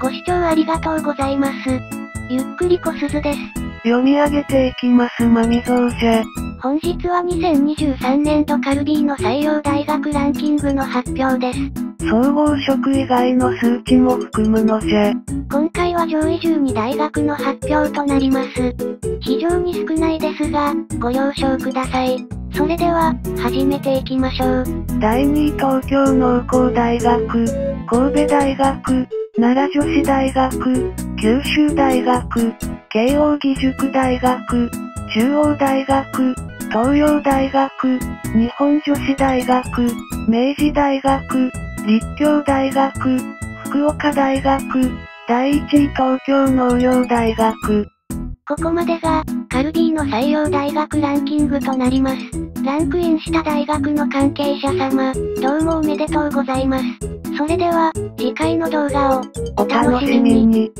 ご視聴ありがとうございます。ゆっくりこすずです。読み上げていきますまみぞうじゃ。本日は2023年度カルビーの採用大学ランキングの発表です。総合職以外の数値も含むのじゃ。今回は上位12大学の発表となります。非常に少ないですが、ご了承ください。それでは、始めていきましょう。第2位東京農工大学、神戸大学、奈良女子大学、九州大学、慶応義塾大学、中央大学、東洋大学、日本女子大学、明治大学、立教大学、福岡大学、第1位東京農業大学。ここまでが、カルビーの採用大学ランキングとなります。ランクインした大学の関係者様、どうもおめでとうございます。それでは、次回の動画を、お楽しみに。